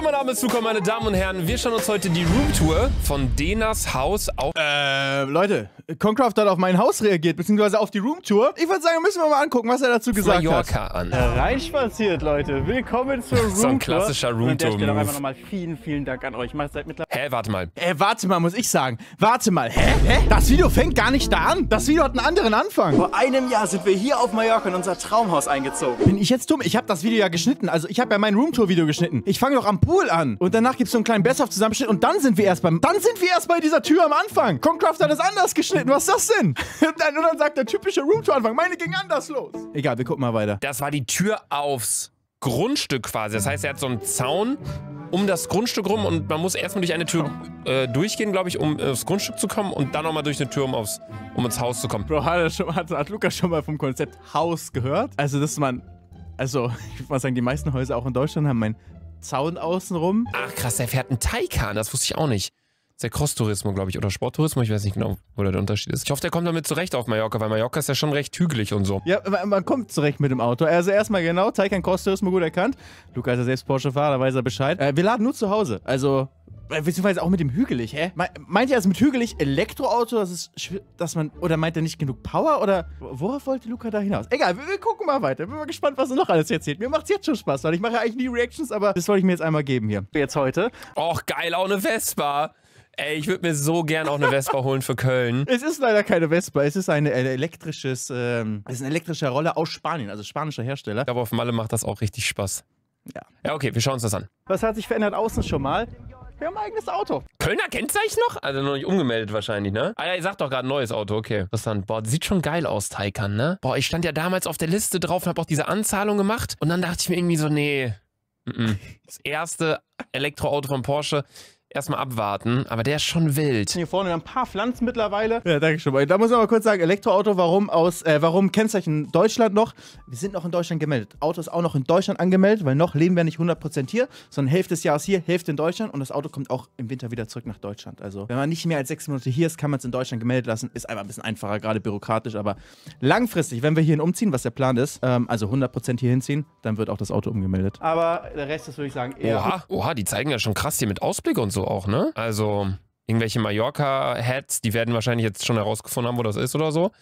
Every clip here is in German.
Hallo, mein Name ist Luca, meine Damen und Herren. Wir schauen uns heute die Roomtour von Denas Haus auf. Äh, Leute, Concraft hat auf mein Haus reagiert, beziehungsweise auf die Roomtour. Ich würde sagen, müssen wir mal angucken, was er dazu gesagt Mallorca hat. an. Äh, Reinspaziert, Leute. Willkommen zur Roomtour. So ein klassischer Und an der Stelle nochmal vielen, vielen Dank an euch. Ich es seit mittlerweile. Hä, warte mal. Äh, warte mal, muss ich sagen. Warte mal, hä? Hä? Das Video fängt gar nicht da an. Das Video hat einen anderen Anfang. Vor einem Jahr sind wir hier auf Mallorca in unser Traumhaus eingezogen. Bin ich jetzt dumm? Ich habe das Video ja geschnitten. Also ich habe ja mein Roomtour-Video geschnitten. Ich fange doch am Pool an. Und danach gibt's so einen kleinen Best-of-Zusammenschnitt. Und dann sind wir erst beim... Dann sind wir erst bei dieser Tür am Anfang. Concraft hat es anders geschnitten. Was ist das denn? Und dann, und dann sagt der typische Roomtour-Anfang, meine ging anders los. Egal, wir gucken mal weiter. Das war die Tür aufs Grundstück quasi. Das heißt, er hat so einen Zaun um das Grundstück rum und man muss erstmal durch eine Tür äh, durchgehen, glaube ich, um äh, aufs Grundstück zu kommen und dann nochmal durch eine Tür, um, aufs, um ins Haus zu kommen. Bro, hat, schon, hat, hat Lukas schon mal vom Konzept Haus gehört? Also, dass man. Also, ich würde mal sagen, die meisten Häuser auch in Deutschland haben einen Zaun außenrum. Ach krass, der fährt einen Taycan, das wusste ich auch nicht. Das ist der Cross-Tourismus, glaube ich, oder Sporttourismus, ich weiß nicht genau, wo der Unterschied ist. Ich hoffe, der kommt damit zurecht auf Mallorca, weil Mallorca ist ja schon recht hügelig und so. Ja, man, kommt zurecht mit dem Auto. Also, erstmal genau, Taycan Cross Tourismus gut erkannt. Lukas ist ja selbst Porsche-Fahrer, da weiß er Bescheid. Äh, wir laden nur zu Hause. Also. äh, Beziehungsweise auch mit dem hügelig, hä? Me- Meint ihr also mit hügelig Elektroauto, das ist schw- dass man. Oder meint er nicht genug Power? Oder worauf wollte Luca da hinaus? Egal, wir, wir gucken mal weiter. Bin mal gespannt, was er noch alles erzählt. Mir macht's jetzt schon Spaß, weil ich mache ja eigentlich nie Reactions, aber das wollte ich mir jetzt einmal geben hier. Jetzt heute. Och, geil, auch eine Vespa. Ey, ich würde mir so gern auch eine Vespa holen für Köln. Es ist leider keine Vespa, es ist eine, ein elektrisches, ähm, es ist ein elektrischer Roller aus Spanien, also spanischer Hersteller. Ich glaube, auf Malle macht das auch richtig Spaß. Ja. Ja, okay, wir schauen uns das an. Was hat sich verändert außen schon mal? Wir haben ein eigenes Auto. Kölner Kennzeichen noch? Also noch nicht umgemeldet wahrscheinlich, ne? Ah ja, ihr sagt doch gerade neues Auto, okay. Interessant. Boah, sieht schon geil aus, Taycan, ne? Boah, ich stand ja damals auf der Liste drauf und hab auch diese Anzahlung gemacht. Und dann dachte ich mir irgendwie so, nee. Das erste Elektroauto von Porsche. Erstmal abwarten, aber der ist schon wild. Hier vorne ein paar Pflanzen mittlerweile. Ja, danke schon mal. Da muss man mal kurz sagen, Elektroauto, warum aus, äh, warum Kennzeichen Deutschland noch? Wir sind noch in Deutschland gemeldet. Auto ist auch noch in Deutschland angemeldet, weil noch leben wir nicht 100% hier, sondern Hälfte des Jahres hier, Hälfte in Deutschland und das Auto kommt auch im Winter wieder zurück nach Deutschland. Also, wenn man nicht mehr als sechs Monate hier ist, kann man es in Deutschland gemeldet lassen. Ist einfach ein bisschen einfacher, gerade bürokratisch, aber langfristig, wenn wir hierhin umziehen, was der Plan ist, ähm, also 100% hier hinziehen, dann wird auch das Auto umgemeldet. Aber der Rest ist, würde ich sagen, eher. Oha, oha, die zeigen ja schon krass hier mit Ausblick und so auch, ne? Also, irgendwelche Mallorca-Hats, die werden wahrscheinlich jetzt schon herausgefunden haben, wo das ist oder so.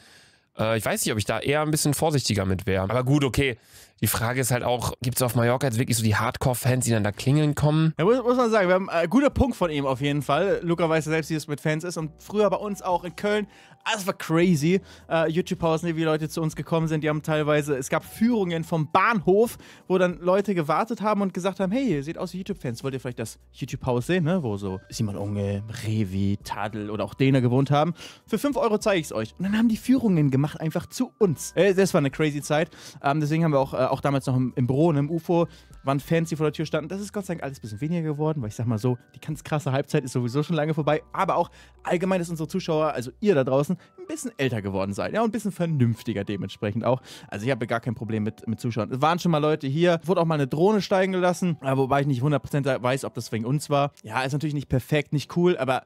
Äh, ich weiß nicht, ob ich da eher ein bisschen vorsichtiger mit wäre. Aber gut, okay. Die Frage ist halt auch, gibt es auf Mallorca jetzt wirklich so die Hardcore-Fans, die dann da klingeln kommen? Ja, muss, muss man sagen, wir haben äh, guter Punkt von ihm auf jeden Fall. Luca weiß ja selbst, wie es mit Fans ist. Und früher bei uns auch in Köln, alles war crazy. Äh, YouTube-Pausen, wie Leute zu uns gekommen sind, die haben teilweise, es gab Führungen vom Bahnhof, wo dann Leute gewartet haben und gesagt haben, hey, ihr seht aus wie YouTube-Fans, wollt ihr vielleicht das YouTube-Haus sehen, ne? Wo so Simon Unge, Revi, Tadel oder auch Dena gewohnt haben. Für 5 Euro zeige ich es euch. Und dann haben die Führungen gemacht, einfach zu uns. Äh, das war eine crazy Zeit. Ähm, deswegen haben wir auch, äh, auch damals noch im, im Büro und im UFO, waren Fans, die vor der Tür standen. Das ist Gott sei Dank alles ein bisschen weniger geworden, weil ich sag mal so, die ganz krasse Halbzeit ist sowieso schon lange vorbei. Aber auch allgemein, dass unsere Zuschauer, also ihr da draußen, ein bisschen älter geworden seid. Ja, und ein bisschen vernünftiger dementsprechend auch. Also ich habe gar kein Problem mit, mit Zuschauern. Es waren schon mal Leute hier, wurde auch mal eine Drohne steigen gelassen, wobei ich nicht 100% weiß, ob das wegen uns war. Ja, ist natürlich nicht perfekt, nicht cool, aber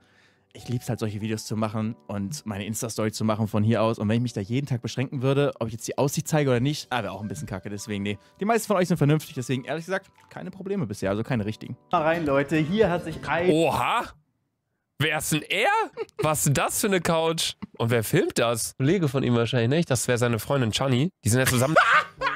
ich liebe es halt, solche Videos zu machen und meine Insta-Story zu machen von hier aus. Und wenn ich mich da jeden Tag beschränken würde, ob ich jetzt die Aussicht zeige oder nicht, ah, wäre auch ein bisschen kacke. Deswegen, nee. Die meisten von euch sind vernünftig, deswegen ehrlich gesagt, keine Probleme bisher, also keine richtigen. Mal rein, Leute. Hier hat sich ein. Oha! Wer ist denn er? Was ist denn das für eine Couch? Und wer filmt das? Kollege von ihm wahrscheinlich nicht. Das wäre seine Freundin Chani. Die sind ja zusammen.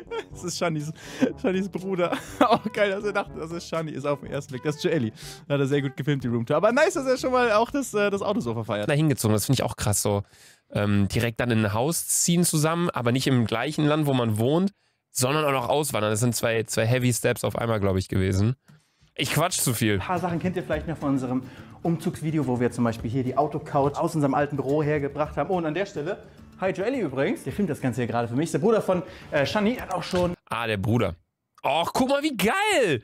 Das ist Shannys, Shannys Bruder. Auch geil, dass er dachte, das ist Shani, ist auf den ersten Blick. Das ist Joelly. Da hat er sehr gut gefilmt, die Roomtour. Aber nice, dass er schon mal auch das, äh, das Autosofa feiert. da hingezogen. Das finde ich auch krass so. Ähm, direkt dann in ein Haus ziehen zusammen, aber nicht im gleichen Land, wo man wohnt, sondern auch noch auswandern. Das sind zwei, zwei Heavy Steps auf einmal, glaube ich, gewesen. Ich quatsch zu viel. Ein paar Sachen kennt ihr vielleicht noch von unserem Umzugsvideo, wo wir zum Beispiel hier die Autocouch aus unserem alten Büro hergebracht haben. Oh, und an der Stelle, hi Joelly übrigens, der filmt das Ganze hier gerade für mich. Der Bruder von äh, Shani hat auch schon Ah, der Bruder. Och, guck mal, wie geil!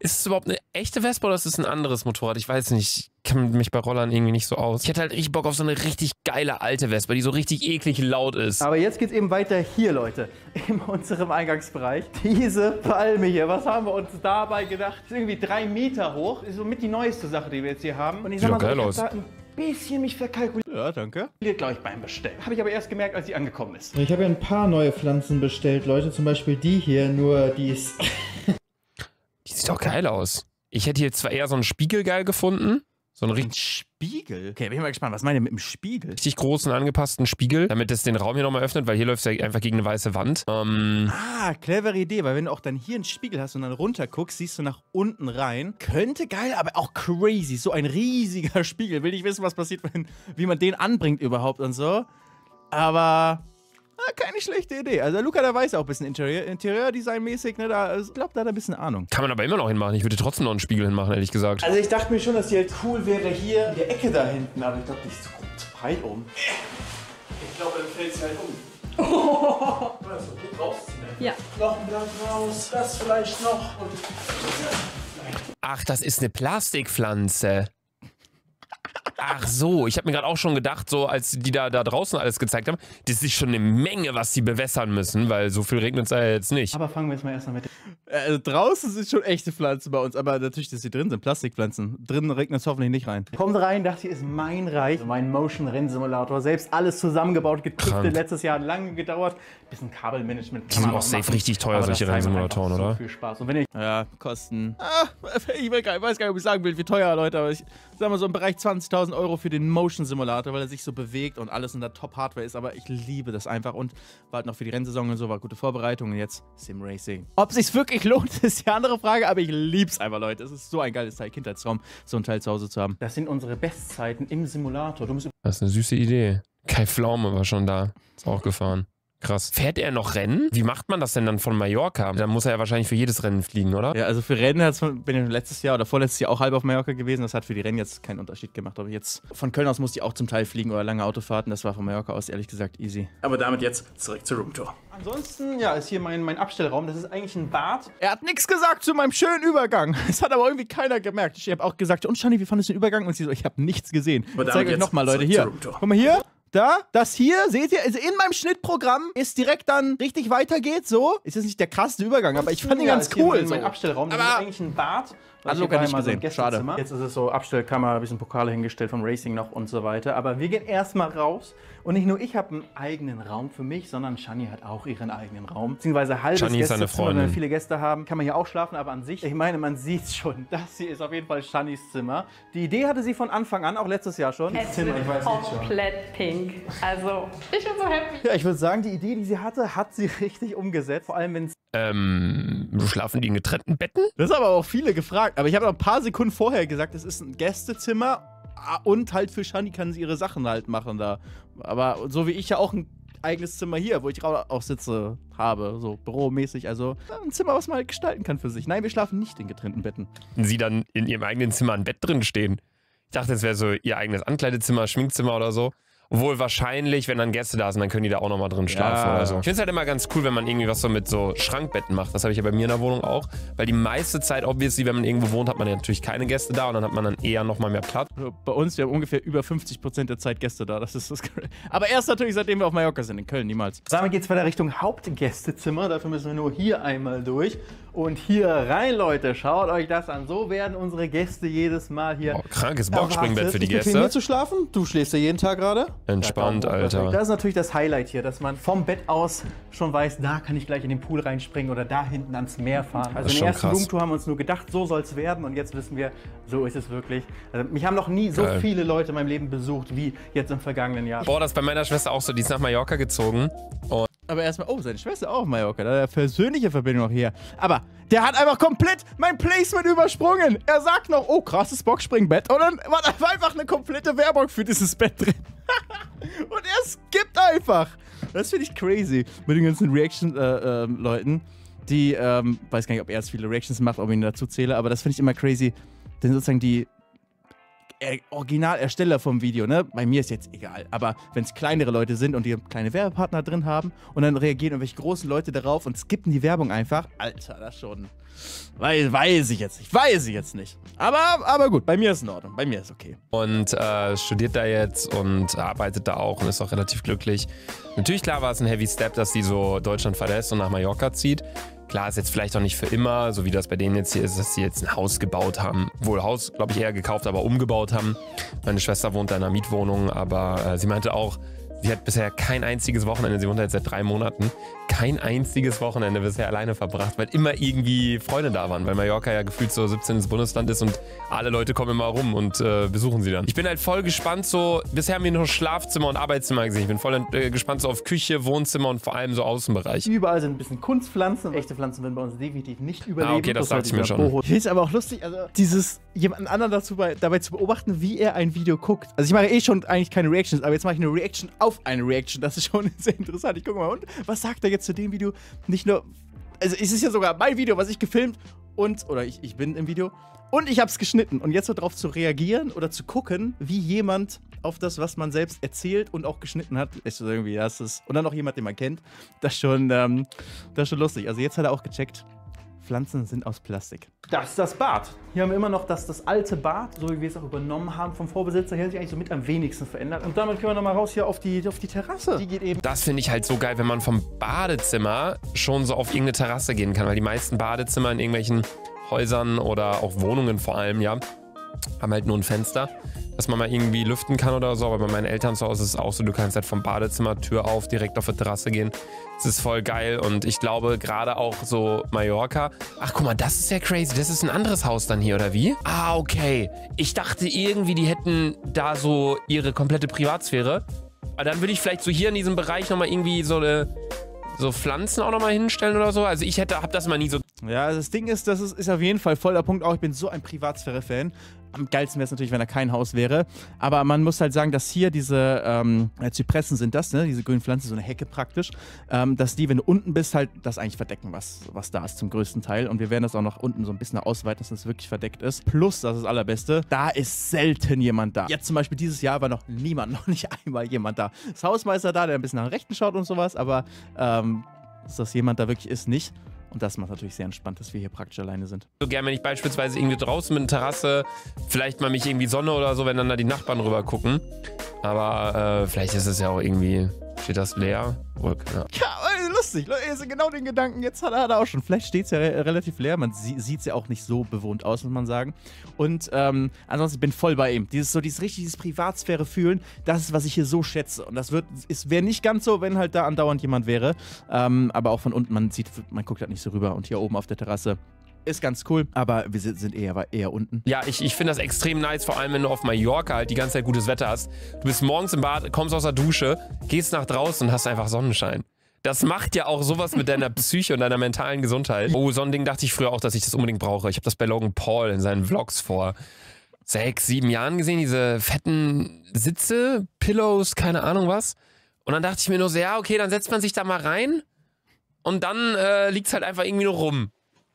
Ist es überhaupt eine echte Vespa oder ist es ein anderes Motorrad? Ich weiß nicht. Ich kenne mich bei Rollern irgendwie nicht so aus. Ich hätte halt richtig Bock auf so eine richtig geile alte Vespa, die so richtig eklig laut ist. Aber jetzt geht's eben weiter hier, Leute, in unserem Eingangsbereich. Diese Palme hier, was haben wir uns dabei gedacht? Ist irgendwie drei Meter hoch. Ist somit die neueste Sache, die wir jetzt hier haben. Und ich Sieht sag mal so, geil ich aus. Bisschen mich verkalkuliert, Ja, danke. glaube ich, beim Bestellen. Habe ich aber erst gemerkt, als sie angekommen ist. Ich habe ja ein paar neue Pflanzen bestellt, Leute. Zum Beispiel die hier, nur die ist. Die sieht auch geil aus. Ich hätte hier zwar eher so einen Spiegel geil gefunden. So einen Ein richtig Spiegel? Okay, bin ich mal gespannt. Was meint ihr mit dem Spiegel? richtig großen angepassten Spiegel, damit es den Raum hier nochmal öffnet, weil hier läuft es ja einfach gegen eine weiße Wand. Ähm, Ah, clevere Idee, weil wenn du auch dann hier einen Spiegel hast und dann runter guckst, siehst du nach unten rein. Könnte geil, aber auch crazy. So ein riesiger Spiegel. Will nicht wissen, was passiert, wenn, wie man den anbringt überhaupt und so. Aber ah, keine schlechte Idee. Also der Luca, der weiß auch ein bisschen Interieur, Interieurdesign-mäßig, ne? Da, also, ich glaube, da hat er ein bisschen Ahnung. kann man aber immer noch hinmachen. Ich würde trotzdem noch einen Spiegel hinmachen, ehrlich gesagt. Also ich dachte mir schon, dass die halt cool wäre hier in der Ecke da hinten, aber ich glaube, die ist zu, breit um. Ich glaube, dann fällt sie halt um. also, du brauchst sie Ja. Noch ein Blatt raus, das vielleicht noch. Und Ach, das ist eine Plastikpflanze. Ach so, ich habe mir gerade auch schon gedacht, so als die da, da draußen alles gezeigt haben, das ist schon eine Menge, was sie bewässern müssen, weil so viel regnet es ja jetzt nicht. Aber fangen wir jetzt mal erstmal mit Also draußen sind schon echte Pflanzen bei uns, aber natürlich, dass sie drin sind, Plastikpflanzen. Drinnen regnet es hoffentlich nicht rein. Kommt rein, das hier ist mein Reich, mein Motion-Rennsimulator. Selbst alles zusammengebaut, getüftelt, letztes Jahr lange gedauert. Bisschen Kabelmanagement. Die sind auch safe richtig teuer, solche Rennsimulatoren, oder? So viel Spaß. Und wenn ihr Ja, kosten. Ah, ich ich weiß gar nicht, ob ich sagen will, wie teuer, Leute, aber ich sag mal so im Bereich 20.000 Euro für den Motion Simulator, weil er sich so bewegt und alles in der Top-Hardware ist. Aber ich liebe das einfach und war halt noch für die Rennsaison und so, war gute Vorbereitung und jetzt Sim Racing. Ob sich's wirklich lohnt, ist die andere Frage, aber ich lieb's einfach, Leute. Es ist so ein geiles Teil, Kindheitstraum, so ein Teil zu Hause zu haben. das sind unsere Bestzeiten im Simulator. Du musst Das ist eine süße Idee. Kai Pflaume war schon da. Ist auch gefahren. Krass. Fährt er noch Rennen? Wie macht man das denn dann von Mallorca? Dann muss er ja wahrscheinlich für jedes Rennen fliegen, oder? Ja, also für Rennen hat's bin ich letztes Jahr oder vorletztes Jahr auch halb auf Mallorca gewesen. Das hat für die Rennen jetzt keinen Unterschied gemacht. Aber jetzt von Köln aus musste ich auch zum Teil fliegen oder lange Autofahrten. Das war von Mallorca aus ehrlich gesagt easy. Aber damit jetzt zurück zur Roomtour. Ansonsten, ja, ist hier mein, mein Abstellraum. Das ist eigentlich ein Bad. Er hat nichts gesagt zu meinem schönen Übergang. Das hat aber irgendwie keiner gemerkt. Ich habe auch gesagt, und Shani, wie fandest du den Übergang? Und sie so, ich habe nichts gesehen. Ich damit zeige euch nochmal, Leute, hier. Guck mal hier. Da, das hier, seht ihr, also in meinem Schnittprogramm ist direkt dann richtig weitergeht, so. Ist jetzt nicht der krasseste Übergang, aber ich fand den Ja, ganz cool. Mein, so. mein Abstellraum, das Aber- ist eigentlich ein Bad. Hat Luca nicht immer so ein gesehen. Schade. Gästezimmer. Jetzt ist es so Abstellkammer, ein bisschen Pokale hingestellt vom Racing noch und so weiter. Aber wir gehen erstmal raus. Und nicht nur ich habe einen eigenen Raum für mich, sondern Shani hat auch ihren eigenen Raum. Beziehungsweise halbes Shani ist Gästezimmer, wenn wir Freundin. viele Gäste haben, kann man hier auch schlafen. Aber an sich, ich meine, man sieht schon, das hier ist auf jeden Fall Shanis Zimmer. Die Idee hatte sie von Anfang an, auch letztes Jahr schon. Es Zimmer, ich weiß nicht schon. komplett pink. Also, ich bin so happy. Ja, ich würde sagen, die Idee, die sie hatte, hat sie richtig umgesetzt. Vor allem, wenn es Ähm, schlafen die in getrennten Betten? Das haben aber auch viele gefragt. Aber ich habe noch ein paar Sekunden vorher gesagt, es ist ein Gästezimmer und halt für Shani kann sie ihre Sachen halt machen da. Aber so wie ich ja auch ein eigenes Zimmer hier, wo ich auch sitze, habe, so büromäßig. Also ja, ein Zimmer, was man halt gestalten kann für sich. Nein, wir schlafen nicht in getrennten Betten. Sie dann in ihrem eigenen Zimmer ein Bett drin stehen. Ich dachte, es wäre so ihr eigenes Ankleidezimmer, Schminkzimmer oder so. Obwohl wahrscheinlich, wenn dann Gäste da sind, dann können die da auch nochmal drin schlafen Ja. oder so. Ich finde es halt immer ganz cool, wenn man irgendwie was so mit so Schrankbetten macht. Das habe ich ja bei mir in der Wohnung auch. Weil die meiste Zeit, obviously, wenn man irgendwo wohnt, hat man ja natürlich keine Gäste da und dann hat man dann eher nochmal mehr Platz. Also Bei uns, wir haben ungefähr über 50% der Zeit Gäste da. Das ist das. Aber erst natürlich, seitdem wir auf Mallorca sind, in Köln niemals. Damit geht es weiter Richtung Hauptgästezimmer. Dafür müssen wir nur hier einmal durch. Und hier rein, Leute. Schaut euch das an. So werden unsere Gäste jedes Mal hier. Oh, krankes Boxspringbett für die bequem, hier Gäste. zu schlafen? Du schläfst ja jeden Tag gerade? Entspannt. Alter. Das ist natürlich das Highlight hier, dass man vom Bett aus schon weiß, da kann ich gleich in den Pool reinspringen oder da hinten ans Meer fahren. Also ist in der ersten. Roomtour haben wir uns nur gedacht, so soll es werden und jetzt wissen wir, so ist es wirklich. Also mich haben noch nie so Geil. viele Leute in meinem Leben besucht wie jetzt im vergangenen Jahr. Boah, das ist bei meiner Schwester auch so. Die ist nach Mallorca gezogen. Und Aber erstmal, oh, seine Schwester auch auf Mallorca. Da hat er persönliche Verbindung auch hier. Aber der hat einfach komplett mein Placement übersprungen. Er sagt noch, oh, krasses Boxspringbett. Und dann war einfach eine komplette Werbung für dieses Bett drin. Und er skippt einfach. Das finde ich crazy. Mit den ganzen Reaction-Leuten, die, ähm, weiß gar nicht, ob er jetzt viele Reactions macht, ob ich ihn dazu zähle, aber das finde ich immer crazy. Denn sozusagen die äh, Originalersteller vom Video, ne? Bei mir ist jetzt egal. Aber wenn es kleinere Leute sind und die kleine Werbepartner drin haben und dann reagieren irgendwelche großen Leute darauf und skippen die Werbung einfach, Alter, das schon. Weiß, weiß ich jetzt nicht. Weiß ich jetzt nicht. Aber, aber gut, bei mir ist in Ordnung. Bei mir ist okay. und äh, studiert da jetzt und arbeitet da auch und ist auch relativ glücklich. Natürlich, klar war es ein Heavy Step, dass die so Deutschland verlässt und nach Mallorca zieht. Klar ist jetzt vielleicht auch nicht für immer, so wie das bei denen jetzt hier ist, dass sie jetzt ein Haus gebaut haben. Wohl Haus, glaube ich, eher gekauft, aber umgebaut haben. Meine Schwester wohnt da in einer Mietwohnung, aber äh, sie meinte auch, Sie hat bisher kein einziges Wochenende, sie wohnt jetzt seit drei Monaten, kein einziges Wochenende bisher alleine verbracht, weil immer irgendwie Freunde da waren, weil Mallorca ja gefühlt so 17. Bundesland ist und alle Leute kommen immer rum und äh, besuchen sie dann. Ich bin halt voll gespannt so, bisher haben wir nur Schlafzimmer und Arbeitszimmer gesehen. Ich bin voll äh, gespannt so auf Küche, Wohnzimmer und vor allem so Außenbereich. Überall sind ein bisschen Kunstpflanzen. Echte Pflanzen werden bei uns definitiv nicht überleben. Ah, okay, das dachte ich mir schon. Boho. Ich finde es aber auch lustig, also dieses jemanden anderen dazu bei, dabei zu beobachten, wie er ein Video guckt. Also ich mache eh schon eigentlich keine Reactions, aber jetzt mache ich eine Reaction auf eine Reaction. Das ist schon sehr interessant. Ich gucke mal, und was sagt er jetzt zu dem Video? Nicht nur, also es ist ja sogar mein Video, was ich gefilmt und, oder ich, ich bin im Video und ich habe es geschnitten. Und jetzt so darauf zu reagieren oder zu gucken, wie jemand auf das, was man selbst erzählt und auch geschnitten hat, ist irgendwie, das ist, und dann noch jemand, den man kennt, das ist schon, ähm, das ist schon lustig. Also jetzt hat er auch gecheckt, Pflanzen sind aus Plastik. Das ist das Bad. Hier haben wir immer noch das, das alte Bad, so wie wir es auch übernommen haben vom Vorbesitzer. Hier hat sich eigentlich so mit am wenigsten verändert. Und damit können wir nochmal raus hier auf die, auf die Terrasse. Die geht eben. Das finde ich halt so geil, wenn man vom Badezimmer schon so auf irgendeine Terrasse gehen kann, weil die meisten Badezimmer in irgendwelchen Häusern oder auch Wohnungen vor allem, ja, haben halt nur ein Fenster, dass man mal irgendwie lüften kann oder so. Aber bei meinen Eltern zu Hause ist es auch so, du kannst halt vom Badezimmer Tür auf direkt auf die Terrasse gehen. Das ist voll geil und ich glaube gerade auch so Mallorca. Ach guck mal, das ist ja crazy. Das ist ein anderes Haus dann hier oder wie? Ah okay. Ich dachte irgendwie, die hätten da so ihre komplette Privatsphäre. Aber dann würde ich vielleicht so hier in diesem Bereich nochmal irgendwie so eine so Pflanzen auch nochmal hinstellen oder so. Also ich hätte, hab das mal nie so Ja, das Ding ist, das ist, ist auf jeden Fall voll der Punkt. Auch ich bin so ein Privatsphäre-Fan. Am geilsten wäre es natürlich, wenn da kein Haus wäre. Aber man muss halt sagen, dass hier diese ähm, äh, Zypressen sind das, ne? Diese grünen Pflanzen, so eine Hecke praktisch. Ähm, dass die, wenn du unten bist, halt das eigentlich verdecken, was, was da ist zum größten Teil. Und wir werden das auch noch unten so ein bisschen ausweiten, dass das wirklich verdeckt ist. Plus, das ist das Allerbeste, da ist selten jemand da. Jetzt zum Beispiel dieses Jahr war noch niemand, noch nicht einmal jemand da. Das Hausmeister da, der ein bisschen nach rechten schaut und sowas, aber ähm, dass das jemand da wirklich ist, nicht. Und das macht natürlich sehr entspannt, dass wir hier praktisch alleine sind. so gern, wenn ich beispielsweise irgendwie draußen mit einer Terrasse, vielleicht mal mich irgendwie Sonne oder so, wenn dann da die Nachbarn rüber gucken. Aber äh, vielleicht ist es ja auch irgendwie, steht das leer? Wohl, keine Ahnung. Ja, lustig. Leute, genau den Gedanken. Jetzt hat er, hat auch schon. Vielleicht steht es ja re relativ leer. Man sie sieht es ja auch nicht so bewohnt aus, muss man sagen. Und ähm, ansonsten ich bin voll bei ihm. Dieses so, dieses richtig, dieses Privatsphäre fühlen, das ist, was ich hier so schätze. Und das wird, es wäre nicht ganz so, wenn halt da andauernd jemand wäre. Ähm, aber auch von unten, man sieht, man guckt halt nicht so rüber. Und hier oben auf der Terrasse ist ganz cool. Aber wir sind, sind eher, eher unten. Ja, ich, ich finde das extrem nice, vor allem wenn du auf Mallorca halt die ganze Zeit gutes Wetter hast. Du bist morgens im Bad, kommst aus der Dusche, gehst nach draußen und hast einfach Sonnenschein. Das macht ja auch sowas mit deiner Psyche und deiner mentalen Gesundheit. Oh, so ein Ding dachte ich früher auch, dass ich das unbedingt brauche. Ich habe das bei Logan Paul in seinen Vlogs vor sechs, sieben Jahren gesehen, diese fetten Sitze, Pillows, keine Ahnung was. Und dann dachte ich mir nur so, ja, okay, dann setzt man sich da mal rein und dann äh, liegt es halt einfach irgendwie nur rum.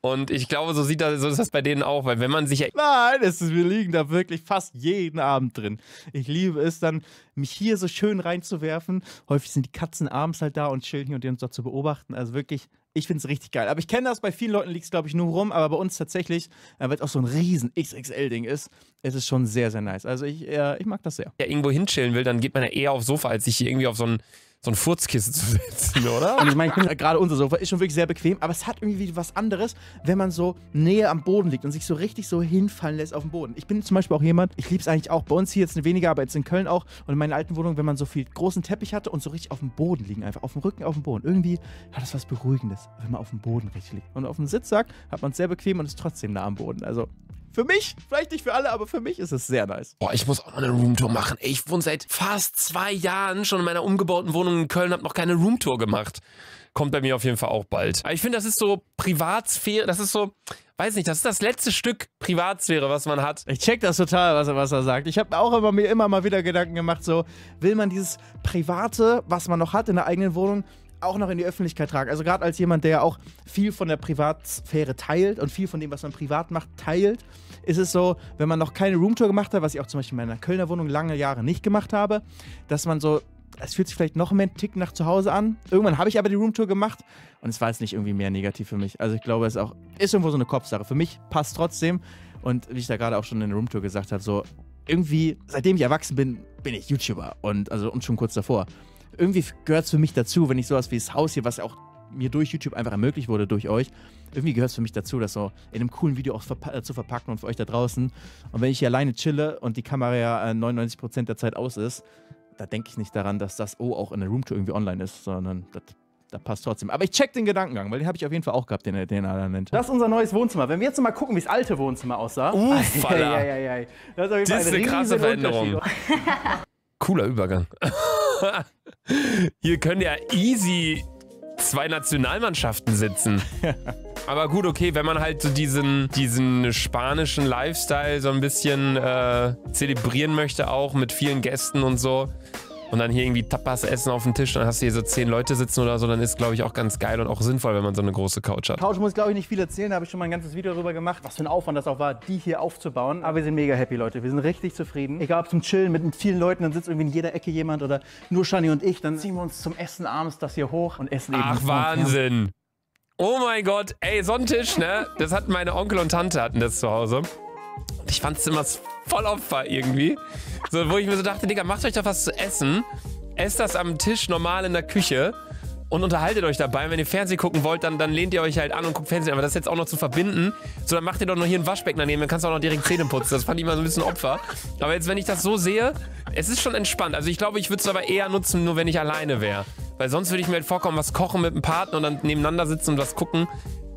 Und ich glaube, so sieht das, so ist das bei denen auch, weil wenn man sich Nein, es ist, wir liegen da wirklich fast jeden Abend drin. Ich liebe es dann, mich hier so schön reinzuwerfen. Häufig sind die Katzen abends halt da und chillen hier und die uns dort zu beobachten. Also wirklich, ich finde es richtig geil. Aber ich kenne das, bei vielen Leuten liegt es, glaube ich, nur rum. Aber bei uns tatsächlich, äh, weil es auch so ein riesen XXL-Ding ist, ist es schon sehr, sehr nice. Also ich, äh, ich mag das sehr. ja irgendwo hinchillen will, dann geht man ja eher aufs Sofa, als sich hier irgendwie auf so ein, so ein Furzkissen zu setzen, oder? Und ich meine, gerade unser Sofa ist schon wirklich sehr bequem, aber es hat irgendwie was anderes, wenn man so näher am Boden liegt und sich so richtig so hinfallen lässt auf den Boden. Ich bin zum Beispiel auch jemand, ich liebe es eigentlich auch, bei uns hier jetzt weniger, aber jetzt in Köln auch und in meiner alten Wohnung, wenn man so viel großen Teppich hatte und so richtig auf dem Boden liegen, einfach auf dem Rücken auf dem Boden. Irgendwie hat das was Beruhigendes, wenn man auf dem Boden richtig liegt. Und auf dem Sitzsack hat man es sehr bequem und ist trotzdem nah am Boden. Also für mich, vielleicht nicht für alle, aber für mich ist es sehr nice. Boah, ich muss auch noch eine Roomtour machen. Ey, ich wohne seit fast zwei Jahren schon in meiner umgebauten Wohnung in Köln, hab noch keine Roomtour gemacht. Kommt bei mir auf jeden Fall auch bald. Aber ich finde, das ist so Privatsphäre, das ist so, weiß nicht, das ist das letzte Stück Privatsphäre, was man hat. Ich check das total, was er, was er sagt. Ich habe auch immer, mir immer mal wieder Gedanken gemacht, so, will man dieses Private, was man noch hat in der eigenen Wohnung, auch noch in die Öffentlichkeit tragen? Also gerade als jemand, der ja auch viel von der Privatsphäre teilt und viel von dem, was man privat macht, teilt, ist es so, wenn man noch keine Roomtour gemacht hat, was ich auch zum Beispiel in meiner Kölner Wohnung lange Jahre nicht gemacht habe, dass man so es fühlt sich vielleicht noch mehr einen Tick nach zu Hause an. Irgendwann habe ich aber die Roomtour gemacht und es war jetzt nicht irgendwie mehr negativ für mich. Also ich glaube, es ist auch ist irgendwo so eine Kopfsache. Für mich passt trotzdem und wie ich da gerade auch schon in der Roomtour gesagt habe, so irgendwie, seitdem ich erwachsen bin, bin ich YouTuber und also und schon kurz davor. Irgendwie gehört es für mich dazu, wenn ich sowas wie das Haus hier, was auch mir durch YouTube einfach ermöglicht wurde, durch euch, irgendwie gehört es für mich dazu, das so in einem coolen Video auch verpa äh, zu verpacken und für euch da draußen. Und wenn ich hier alleine chille und die Kamera ja äh, 99% der Zeit aus ist, da denke ich nicht daran, dass das oh auch in der Roomtour irgendwie online ist, sondern das, das passt trotzdem. Aber ich check den Gedankengang, weil den habe ich auf jeden Fall auch gehabt, den, er- den er da nennt. Das ist unser neues Wohnzimmer. Wenn wir jetzt mal gucken, wie das alte Wohnzimmer aussah. Uff. Ei, ei, ei, ei. Das ist, Das ist eine krasse Veränderung. Unterschied. Cooler Übergang. Hier können ja easy zwei Nationalmannschaften sitzen. Aber gut, okay, wenn man halt so diesen, diesen spanischen Lifestyle so ein bisschen äh, zelebrieren möchte, auch mit vielen Gästen und so. Und dann hier irgendwie Tapas essen auf dem Tisch, dann hast du hier so zehn Leute sitzen oder so, dann ist, glaube ich, auch ganz geil und auch sinnvoll, wenn man so eine große Couch hat. Couch muss, glaube ich, nicht viel erzählen. Da habe ich schon mal ein ganzes Video darüber gemacht, was für ein Aufwand das auch war, die hier aufzubauen. Aber wir sind mega happy, Leute. Wir sind richtig zufrieden. Egal ob zum Chillen mit, vielen Leuten, dann sitzt irgendwie in jeder Ecke jemand oder nur Shani und ich. Dann ziehen wir uns zum Essen abends das hier hoch und essen eben. Ach. Wahnsinn. Oh mein Gott, ey, so ein Tisch, ne? Das hatten meine Onkel und Tante hatten das zu Hause. Und ich fand's immer voll Opfer irgendwie. So, wo ich mir so dachte, Digga, macht euch doch was zu essen. Esst das am Tisch normal in der Küche und unterhaltet euch dabei. Wenn ihr Fernsehen gucken wollt, dann, dann lehnt ihr euch halt an und guckt Fernsehen. Aber das jetzt auch noch zu verbinden, so dann macht ihr doch noch hier ein Waschbecken daneben, dann kannst du auch noch direkt Zähne putzen. Das fand ich immer so ein bisschen Opfer. Aber jetzt, wenn ich das so sehe, es ist schon entspannt. Also ich glaube, ich würde es aber eher nutzen, nur wenn ich alleine wäre. Weil sonst würde ich mir halt vorkommen, was kochen mit einem Partner und dann nebeneinander sitzen und was gucken.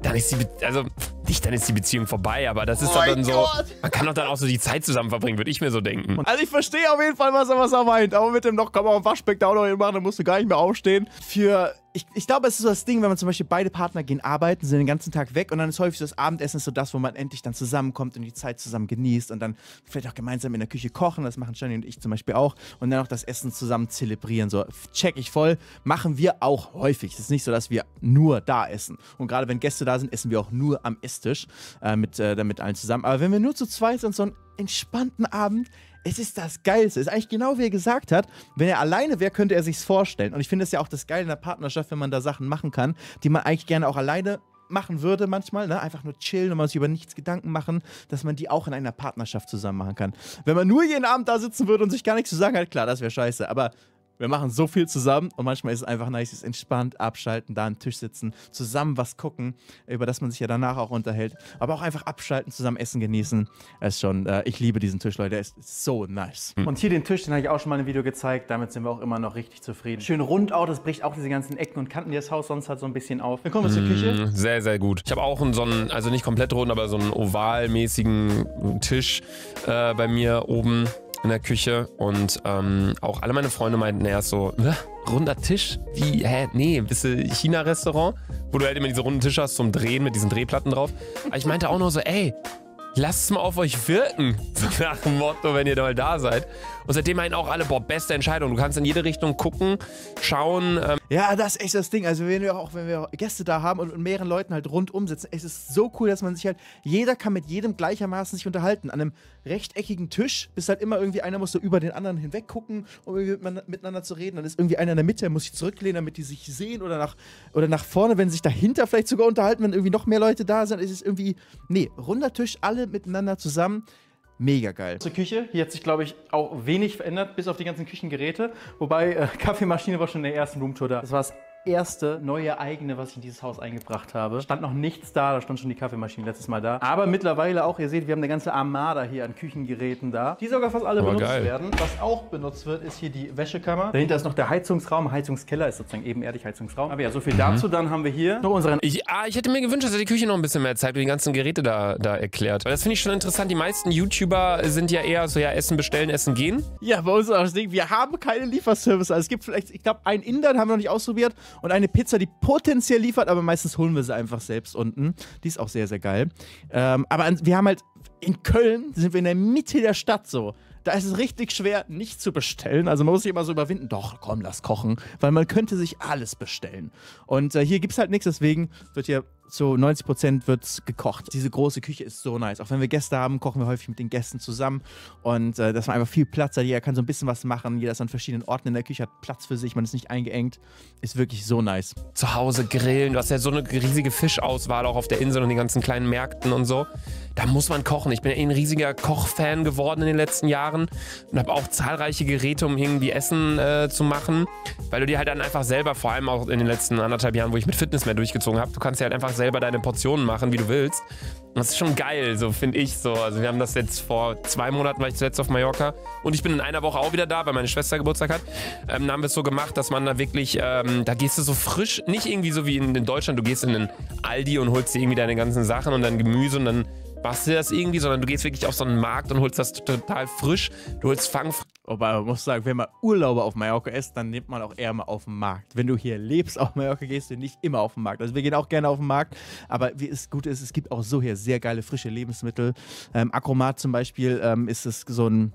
Dann ist die, Be also nicht, dann ist die Beziehung vorbei, aber das ist doch mein dann so, Gott. man kann doch dann auch so die Zeit zusammen verbringen, würde ich mir so denken. Also ich verstehe auf jeden Fall, was er, was er meint. Aber mit dem noch, komm mal auf Waschbeck da auch noch hin machen, dann musst du gar nicht mehr aufstehen. Für, ich, ich glaube, es ist so das Ding, wenn man zum Beispiel beide Partner gehen arbeiten, sind den ganzen Tag weg und dann ist häufig so das Abendessen so das, wo man endlich dann zusammenkommt und die Zeit zusammen genießt und dann vielleicht auch gemeinsam in der Küche kochen. Das machen Shani und ich zum Beispiel auch. Und dann auch das Essen zusammen zelebrieren. So, check ich voll. Machen wir auch häufig. Es ist nicht so, dass wir nur da essen. Und gerade wenn Gäste da sind, essen wir auch nur am Esstisch äh, mit, äh, mit allen zusammen. Aber wenn wir nur zu zweit sind, so einen entspannten Abend, es ist das Geilste. Es ist eigentlich genau wie er gesagt hat. Wenn er alleine wäre, könnte er sich's vorstellen. Und ich finde es ja auch das Geile in der Partnerschaft, wenn man da Sachen machen kann, die man eigentlich gerne auch alleine machen würde manchmal, ne? einfach nur chillen und man sich über nichts Gedanken machen, dass man die auch in einer Partnerschaft zusammen machen kann. Wenn man nur jeden Abend da sitzen würde und sich gar nichts zu sagen hat, klar, das wäre scheiße. Aber wir machen so viel zusammen und manchmal ist es einfach nice, es entspannt abschalten, da am Tisch sitzen, zusammen was gucken, über das man sich ja danach auch unterhält, aber auch einfach abschalten, zusammen essen genießen. Es ist schon, äh, ich liebe diesen Tisch, Leute, er ist so nice. Und hier den Tisch, den habe ich auch schon mal in einem Video gezeigt. Damit sind wir auch immer noch richtig zufrieden. Schön rund auch, das bricht auch diese ganzen Ecken und Kanten, die das Haus sonst hat, so ein bisschen auf. Dann kommen wir zur Küche. Mm, Sehr, sehr gut. Ich habe auch einen, so einen, also nicht komplett rund, aber so einen ovalmäßigen Tisch äh, bei mir oben in der Küche. Und ähm, auch alle meine Freunde meinten erst so, "Hä? runder Tisch? Wie, hä? Nee, bist du China-Restaurant? Wo du halt immer diese runden Tische hast zum Drehen mit diesen Drehplatten drauf. Aber ich meinte auch nur so, ey, lasst es mal auf euch wirken. So nach dem Motto, wenn ihr mal da seid. Und seitdem meinen auch alle, boah, beste Entscheidung. Du kannst in jede Richtung gucken, schauen. Ja, das ist echt das Ding. Also wenn wir auch, wenn wir Gäste da haben und mit mehreren Leuten halt rundum sitzen, es ist so cool, dass man sich halt, jeder kann mit jedem gleichermaßen sich unterhalten. An einem rechteckigen Tisch bist halt immer irgendwie, einer muss so über den anderen hinweg gucken, um irgendwie mit- miteinander zu reden. Dann ist irgendwie einer in der Mitte, der muss sich zurücklehnen, damit die sich sehen oder nach, oder nach vorne, wenn sie sich dahinter vielleicht sogar unterhalten, wenn irgendwie noch mehr Leute da sind. Es ist irgendwie, nee, runder Tisch, alle miteinander zusammen. Mega geil. Zur Küche. Hier hat sich, glaube ich, auch wenig verändert, bis auf die ganzen Küchengeräte. Wobei, äh, Kaffeemaschine war schon in der ersten Roomtour da. Das war das erste neue eigene, was ich in dieses Haus eingebracht habe. Stand noch nichts da, da stand schon die Kaffeemaschine letztes Mal da. Aber mittlerweile auch, ihr seht, wir haben eine ganze Armada hier an Küchengeräten da, die sogar fast alle Aber benutzt geil. werden. Was auch benutzt wird, ist hier die Wäschekammer. Dahinter ist noch der Heizungsraum. Heizungskeller ist sozusagen ebenerdig Heizungsraum. Aber ja, so viel dazu. Dann haben wir hier noch unseren Ich, ah, ich hätte mir gewünscht, dass er die Küche noch ein bisschen mehr zeigt und die ganzen Geräte da, da erklärt. Weil das finde ich schon interessant. Die meisten YouTuber sind ja eher so, ja, Essen bestellen, Essen gehen. Ja, bei uns ist auch das Ding, wir haben keine Lieferservice. Also es gibt vielleicht, ich glaube, einen Inder, den haben wir noch nicht ausprobiert und eine Pizza, die potenziell liefert, aber meistens holen wir sie einfach selbst unten. Die ist auch sehr, sehr geil. Ähm, aber wir haben halt, in Köln sind wir in der Mitte der Stadt so. Da ist es richtig schwer, nicht zu bestellen. Also man muss sich immer so überwinden, doch, komm, lass kochen. Weil man könnte sich alles bestellen. Und äh, hier gibt es halt nichts, deswegen wird hier zu 90% wird's gekocht. Diese große Küche ist so nice. Auch wenn wir Gäste haben, kochen wir häufig mit den Gästen zusammen. Und äh, dass man einfach viel Platz hat. Jeder kann so ein bisschen was machen. Jeder ist an verschiedenen Orten in der Küche, hat Platz für sich. Man ist nicht eingeengt. Ist wirklich so nice. Zu Hause grillen. Du hast ja so eine riesige Fischauswahl auch auf der Insel und den ganzen kleinen Märkten und so. Da muss man kochen. Ich bin ja eh ein riesiger Kochfan geworden in den letzten Jahren und habe auch zahlreiche Geräte, um irgendwie Essen äh, zu machen. Weil du dir halt dann einfach selber, vor allem auch in den letzten anderthalb Jahren, wo ich mit Fitness mehr durchgezogen habe, du kannst dir halt einfach selber deine Portionen machen, wie du willst. Das ist schon geil, so finde ich so. Also wir haben das jetzt vor zwei Monaten, war ich zuletzt auf Mallorca und ich bin in einer Woche auch wieder da, weil meine Schwester Geburtstag hat. Ähm, da haben wir es so gemacht, dass man da wirklich, ähm, da gehst du so frisch, nicht irgendwie so wie in, in Deutschland, du gehst in den Aldi und holst dir irgendwie deine ganzen Sachen und dann Gemüse und dann bastel das irgendwie, sondern du gehst wirklich auf so einen Markt und holst das total frisch. Du holst Fang. Wobei man muss sagen, wenn man Urlauber auf Mallorca ist, dann nimmt man auch eher mal auf den Markt. Wenn du hier lebst auf Mallorca, gehst du nicht immer auf den Markt. Also wir gehen auch gerne auf den Markt, aber wie es gut ist, es gibt auch so hier sehr geile frische Lebensmittel. Ähm, Akromat zum Beispiel ähm, ist es so ein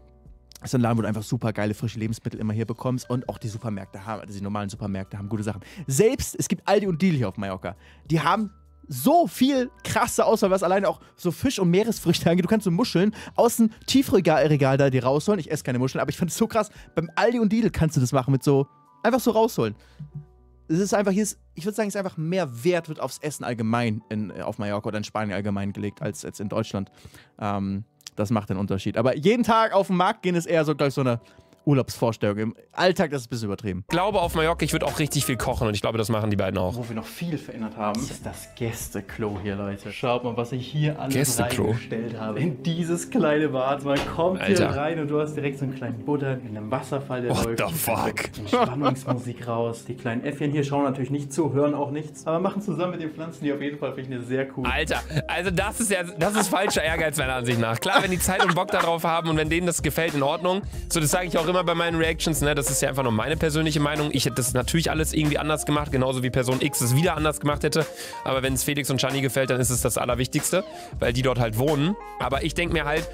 das ist ein Laden, wo du einfach super geile frische Lebensmittel immer hier bekommst und auch die Supermärkte haben, also die normalen Supermärkte haben gute Sachen. Selbst, es gibt Aldi und Deal hier auf Mallorca. Die haben so viel krasse Auswahl, was alleine auch so Fisch- und Meeresfrüchte angeht. Du kannst so Muscheln aus dem Tiefregal da dir rausholen. Ich esse keine Muscheln, aber ich fand es so krass. Beim Aldi und Lidl kannst du das machen mit so, einfach so rausholen. Es ist einfach, hier ist, ich würde sagen, es ist einfach mehr Wert wird aufs Essen allgemein in, auf Mallorca oder in Spanien allgemein gelegt als jetzt in Deutschland. Ähm, das macht den Unterschied. Aber jeden Tag auf den Markt gehen ist eher so, glaube ich, so eine Urlaubsvorstellung. Im Alltag, das ist ein bisschen übertrieben. Ich glaube, auf Mallorca, ich würde auch richtig viel kochen und ich glaube, das machen die beiden auch. Wo wir noch viel verändert haben, ist das Gästeklo hier, Leute. Schaut mal, was ich hier alles reingestellt habe. In dieses kleine Bad. Man kommt Alter. hier rein und du hast direkt so einen kleinen Buddha in einem Wasserfall, der What läuft. the fuck? Entspannungsmusik raus. Die kleinen Äffchen hier schauen natürlich nicht zu, hören auch nichts, aber machen zusammen mit den Pflanzen hier auf jeden Fall, finde ich, eine sehr cool. Alter, also das ist ja, das ist falscher Ehrgeiz meiner Ansicht nach. Klar, wenn die Zeit und Bock darauf haben und wenn denen das gefällt, in Ordnung. So, das sage ich auch immer bei meinen Reactions, ne? Das ist ja einfach nur meine persönliche Meinung. Ich hätte das natürlich alles irgendwie anders gemacht, genauso wie Person X es wieder anders gemacht hätte. Aber wenn es Felix und Shani gefällt, dann ist es das Allerwichtigste, weil die dort halt wohnen. Aber ich denke mir halt,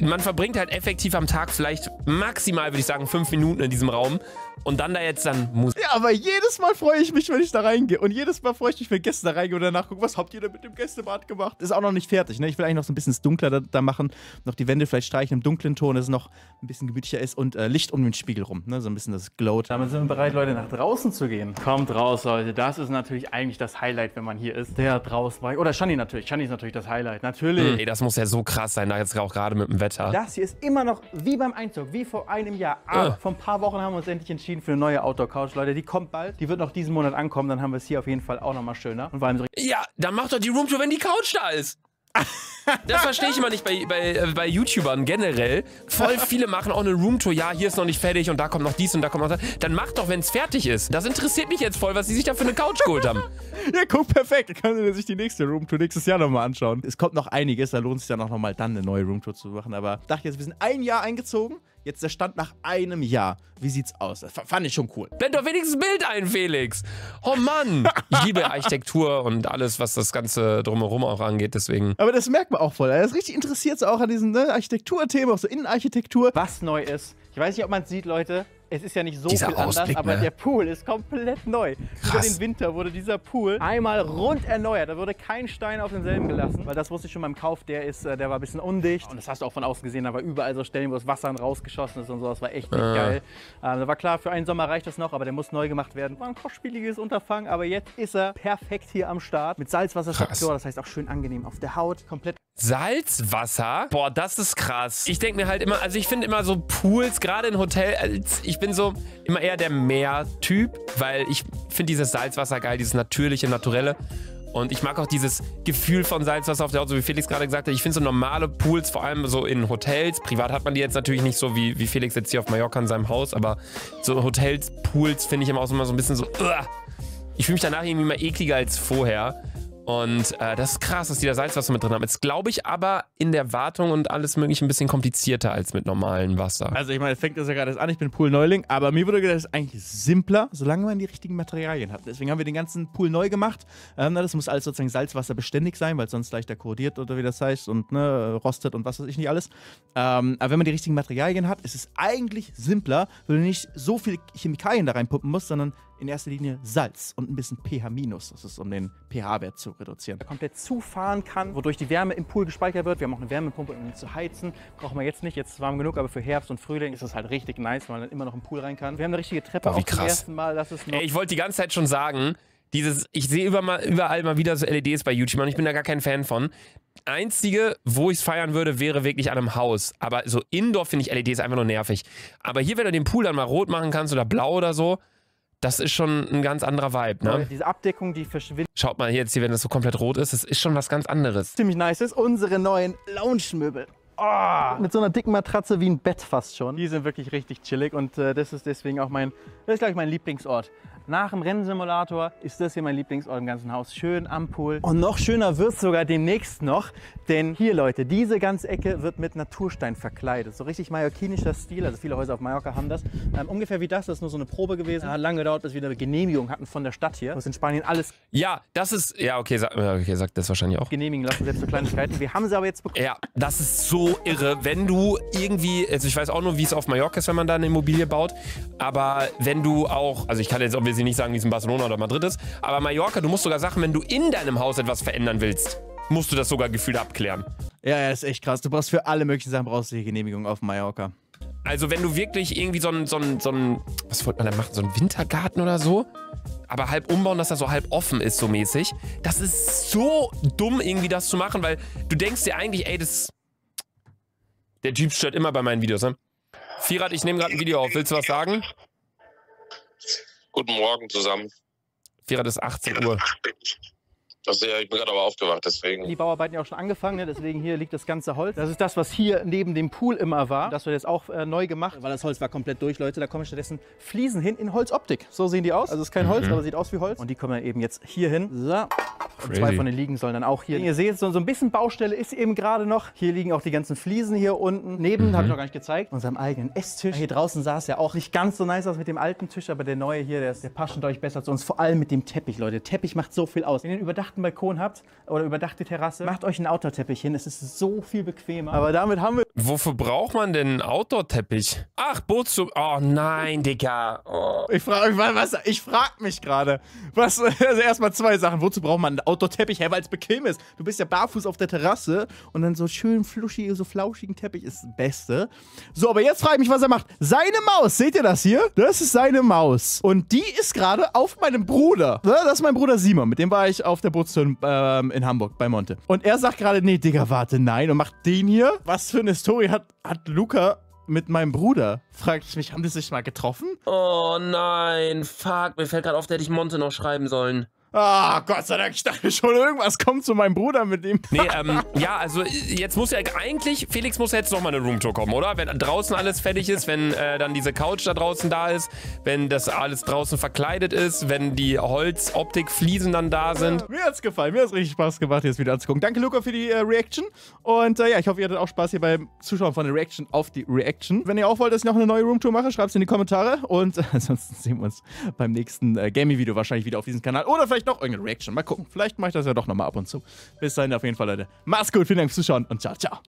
man verbringt halt effektiv am Tag vielleicht maximal, würde ich sagen, fünf Minuten in diesem Raum. Und dann da jetzt dann Musik. Ja, aber jedes Mal freue ich mich, wenn ich da reingehe. Und jedes Mal freue ich mich, wenn Gäste da reingehen und danach gucken, was habt ihr denn mit dem Gästebad gemacht? Ist auch noch nicht fertig, ne? Ich will eigentlich noch so ein bisschen dunkler da, da machen. Noch die Wände vielleicht streichen im dunklen Ton, dass es noch ein bisschen gemütlicher ist. Und äh, Licht um den Spiegel rum, ne? So ein bisschen das glowt. Damit sind wir bereit, Leute, nach draußen zu gehen. Kommt raus, Leute. Das ist natürlich eigentlich das Highlight, wenn man hier ist. Der draußen war. Oder Shani natürlich. Shani ist natürlich das Highlight. Natürlich. Ey, das muss ja so krass sein, da jetzt auch gerade mit dem Wetter. Das hier ist immer noch wie beim Einzug, wie vor einem Jahr. Aber Ah. vor ein paar Wochen haben wir uns endlich entschieden für eine neue Outdoor-Couch, Leute. Die kommt bald. Die wird noch diesen Monat ankommen. Dann haben wir es hier auf jeden Fall auch nochmal schöner. Und vor allem so Ja, dann mach doch die Roomtour, wenn die Couch da ist. Das verstehe ich immer nicht bei, bei, äh, bei YouTubern generell. Voll viele machen auch eine Roomtour. Ja, hier ist noch nicht fertig und da kommt noch dies und da kommt noch das. Dann mach doch, wenn es fertig ist. Das interessiert mich jetzt voll, was sie sich da für eine Couch geholt haben. Ja, guck, perfekt. Dann kann er sich die nächste Roomtour nächstes Jahr nochmal anschauen. Es kommt noch einiges, da lohnt es sich dann auch nochmal dann eine neue Roomtour zu machen. Aber ich dachte jetzt, wir sind ein Jahr eingezogen. Jetzt der Stand nach einem Jahr. Wie sieht's aus? Das fand ich schon cool. Blend doch wenigstens ein Bild ein, Felix. Oh Mann. Ich liebe Architektur und alles, was das Ganze drumherum auch angeht. Deswegen. Aber das merkt man auch voll. Er ist richtig interessiert auch an diesen ne, Architekturthemen, auch so Innenarchitektur. was neu ist. Ich weiß nicht, ob man es sieht, Leute. Es ist ja nicht so Dieser viel anders, Ausblick, aber ne? der Pool ist komplett neu. Über Krass. den Winter wurde dieser Pool einmal rund erneuert. Da wurde kein Stein auf denselben gelassen, weil das wusste ich schon beim Kauf. Der ist, äh, der war ein bisschen undicht. Und das hast du auch von außen gesehen. Da war überall so Stellen, wo das Wasser rausgeschossen ist und so. Das war echt, echt Ah. geil. Ähm, da war klar, für einen Sommer reicht das noch, aber der muss neu gemacht werden. War ein kostspieliges Unterfangen, aber jetzt ist er perfekt hier am Start mit Salzwasserfaktor. Das heißt auch schön angenehm auf der Haut. Komplett Salzwasser? Boah, das ist krass. Ich denke mir halt immer, also ich finde immer so Pools, gerade in Hotels, ich bin so immer eher der Meertyp, weil ich finde dieses Salzwasser geil, dieses natürliche, naturelle. Und ich mag auch dieses Gefühl von Salzwasser auf der Haut, so wie Felix gerade gesagt hat. Ich finde so normale Pools, vor allem so in Hotels, privat hat man die jetzt natürlich nicht so wie, wie Felix jetzt hier auf Mallorca in seinem Haus, aber so Hotels, Pools finde ich immer auch immer so ein bisschen so, uah. ich fühle mich danach irgendwie mal ekliger als vorher. Und äh, das ist krass, dass die da Salzwasser mit drin haben. Jetzt glaube ich aber in der Wartung und alles mögliche ein bisschen komplizierter als mit normalem Wasser. Also ich meine, fängt das ja gerade an, ich bin Pool-Neuling, aber mir wurde gedacht, das ist eigentlich simpler, solange man die richtigen Materialien hat. Deswegen haben wir den ganzen Pool neu gemacht. Ähm, das muss alles sozusagen salzwasserbeständig sein, weil sonst leichter korrodiert oder wie das heißt und ne, rostet und was weiß ich nicht alles. Ähm, aber wenn man die richtigen Materialien hat, ist es eigentlich simpler, weil du nicht so viel Chemikalien da reinpuppen musst, sondern in erster Linie Salz und ein bisschen pH-. Das ist, um den pH-Wert zu reduzieren. komplett zufahren kann, wodurch die Wärme im Pool gespeichert wird. Wir haben auch eine Wärmepumpe, um ihn zu heizen. Brauchen wir jetzt nicht, jetzt ist es warm genug, aber für Herbst und Frühling ist es halt richtig nice, weil man dann immer noch im Pool rein kann. Wir haben eine richtige Treppe Boah, wie auch zum krass. ersten Mal. Das ist noch Ey, ich wollte die ganze Zeit schon sagen, dieses, ich sehe überall, überall mal wieder so LEDs bei YouTube und ich bin da gar kein Fan von. Einzige, wo ich es feiern würde, wäre wirklich an einem Haus. Aber so Indoor finde ich LEDs einfach nur nervig. Aber hier, wenn du den Pool dann mal rot machen kannst oder blau oder so, Das ist schon ein ganz anderer Vibe, ne? Diese Abdeckung, die verschwindet Schaut mal jetzt hier, wenn das so komplett rot ist, das ist schon was ganz anderes. ziemlich nice ist. Unsere neuen Lounge-Möbel. Oh, mit so einer dicken Matratze wie ein Bett fast schon. Die sind wirklich richtig chillig und äh, das ist deswegen auch mein, das ist glaube ich mein Lieblingsort. Nach dem Rennsimulator ist das hier mein Lieblingsort im ganzen Haus. Schön am Pool. Und noch schöner wird es sogar demnächst noch, denn hier Leute, diese ganze Ecke wird mit Naturstein verkleidet. So richtig mallorquinischer Stil, also viele Häuser auf Mallorca haben das. Ähm, ungefähr wie das, das ist nur so eine Probe gewesen. Hat lange gedauert, bis wir eine Genehmigung hatten von der Stadt hier. Muss in Spanien alles Ja, das ist. Ja, okay, sag, ja, okay sagt das wahrscheinlich auch. genehmigen lassen, selbst so Kleinigkeiten. Wir haben sie aber jetzt bekommen. Ja, das ist so irre. Wenn du irgendwie, also ich weiß auch nur, wie es auf Mallorca ist, wenn man da eine Immobilie baut, aber wenn du auch, also ich kann jetzt obviously nicht sagen, wie es in Barcelona oder Madrid ist, aber Mallorca, du musst sogar Sachen, wenn du in deinem Haus etwas verändern willst, musst du das sogar gefühlt abklären. Ja, ja, ist echt krass. Du brauchst für alle möglichen Sachen brauchst du die Genehmigung auf Mallorca. Also wenn du wirklich irgendwie so ein, so ein, so ein, was wollte man da machen, so ein Wintergarten oder so, aber halb umbauen, dass das so halb offen ist, so mäßig. Das ist so dumm, irgendwie das zu machen, weil du denkst dir eigentlich, ey, das, der Jeep stört immer bei meinen Videos, ne? Firat, ich nehme gerade ein Video auf. Willst du was sagen? Guten Morgen zusammen. Firat ist 18 Uhr. Also, ja, ich bin gerade aber aufgewacht, deswegen. Die Bauarbeiten ja auch schon angefangen, ne? deswegen hier liegt das ganze Holz. Das ist das, was hier neben dem Pool immer war. Das wird jetzt auch äh, neu gemacht, weil das Holz war komplett durch, Leute. Da kommen stattdessen Fliesen hin in Holzoptik. So sehen die aus. Also es ist kein Holz, aber sieht aus wie Holz. Und die kommen dann eben jetzt hier hin. So. Und zwei von den Liegen sollen dann auch hier. Ihr seht, so, so ein bisschen Baustelle ist eben gerade noch. Hier liegen auch die ganzen Fliesen hier unten. Neben, habe ich noch gar nicht gezeigt, unserem eigenen Esstisch. Hier draußen sah es ja auch nicht ganz so nice aus mit dem alten Tisch, aber der neue hier, der, ist, der passt schon deutlich besser zu uns. Vor allem mit dem Teppich, Leute. Teppich macht so viel aus. Wenn ihr einen überdachten Balkon habt oder überdachte Terrasse, macht euch einen Outdoor-Teppich hin. Es ist so viel bequemer. Aber damit haben wir Wofür braucht man denn einen Outdoor-Teppich? Ach, Bootszu... Oh nein, Digga. Oh. Ich frage mich, was, ich frag mich gerade. Was, also erstmal zwei Sachen. Wozu braucht man einen Outdoor-Teppich? Hä, weil es bequem ist. Du bist ja barfuß auf der Terrasse und dann so schön fluschi, so flauschigen Teppich ist das Beste. So, aber jetzt frage ich mich, was er macht. Seine Maus, seht ihr das hier? Das ist seine Maus. Und die ist gerade auf meinem Bruder. Das ist mein Bruder Simon. Mit dem war ich auf der Bootstour ähm, in Hamburg bei Monte. Und er sagt gerade, nee, Digga, warte, nein. Und macht den hier. Was für eine Story hat, hat Luca mit meinem Bruder? Fragt ich mich, haben die sich mal getroffen? oh nein, fuck. Mir fällt gerade auf, der hätte ich Monte noch schreiben sollen. Ah, Gott sei Dank, ich dachte schon, irgendwas kommt zu meinem Bruder mit ihm. Nee, ähm, ja, also jetzt muss ja eigentlich, Felix muss ja jetzt nochmal eine Roomtour kommen, oder? Wenn draußen alles fertig ist, wenn äh, dann diese Couch da draußen da ist, wenn das alles draußen verkleidet ist, wenn die Holzoptik-Fliesen dann da sind. Mir hat's gefallen, mir hat's richtig Spaß gemacht, hier das Video anzugucken. Danke, Luca, für die äh, Reaction. Und äh, ja, ich hoffe, ihr hattet auch Spaß hier beim Zuschauen von der Reaction auf die Reaction. Wenn ihr auch wollt, dass ich noch eine neue Roomtour mache, schreibt's in die Kommentare. Und ansonsten sehen wir uns beim nächsten äh, Gaming-Video wahrscheinlich wieder auf diesem Kanal. Oder vielleicht noch irgendeine Reaction. Mal gucken. Vielleicht mache ich das ja doch nochmal ab und zu. Bis dahin auf jeden Fall, Leute. Macht's gut, vielen Dank fürs Zuschauen und ciao, ciao.